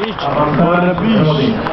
iç, iç. Bana bir iç.